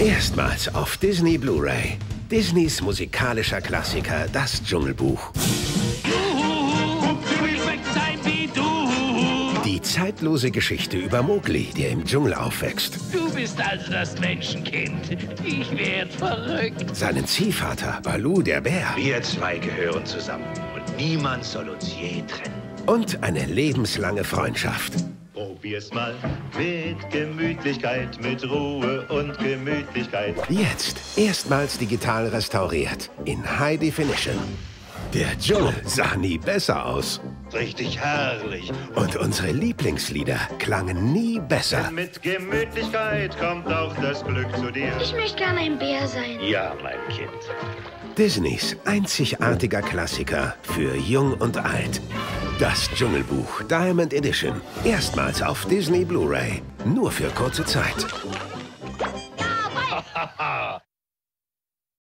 Erstmals auf Disney Blu-ray. Disneys musikalischer Klassiker, das Dschungelbuch. Die zeitlose Geschichte über Mowgli, der im Dschungel aufwächst. Du bist also das Menschenkind. Ich werd verrückt. Seinen Ziehvater, Balu, der Bär. Wir zwei gehören zusammen und niemand soll uns je trennen. Und eine lebenslange Freundschaft. Probier's mal mit Gemütlichkeit, mit Ruhe und Gemütlichkeit. Jetzt erstmals digital restauriert. In High Definition. Der Dschungel sah nie besser aus. Richtig herrlich. Und unsere Lieblingslieder klangen nie besser. Denn mit Gemütlichkeit kommt auch das Glück zu dir. Ich möchte gerne ein Bär sein. Ja, mein Kind. Disneys einzigartiger Klassiker für Jung und Alt. Das Dschungelbuch Diamond Edition. Erstmals auf Disney Blu-ray. Nur für kurze Zeit.